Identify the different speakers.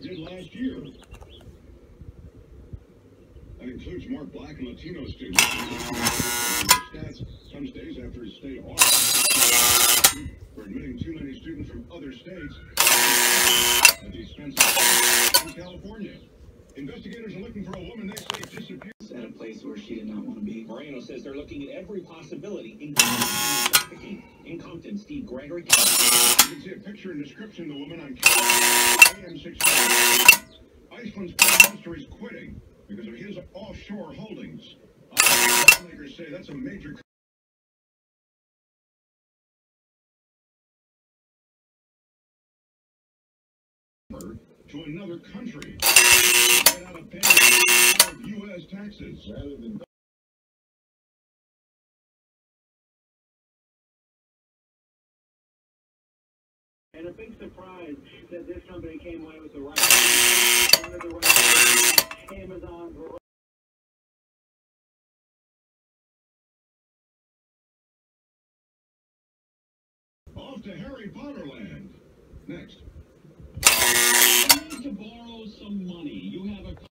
Speaker 1: did last year. That includes more black and Latino students. Stats comes days after his state audit for admitting too many students from other states at the expense of California. Investigators are looking for a woman they say disappeared.
Speaker 2: at a place where she did not want to be.
Speaker 3: Moreno says they're looking at every possibility, including trafficking. In Compton, Steve Gregory.
Speaker 1: You can see a picture and description of the woman on AM 16. Iceland's prime minister is quitting because of his offshore holdings. Uh, lawmakers say that's a major to another country. Right out of paying U.S. taxes. Rather than
Speaker 4: And a big surprise that this company came away with the right. One of the right Amazon.
Speaker 1: off to Harry Potter land. Next.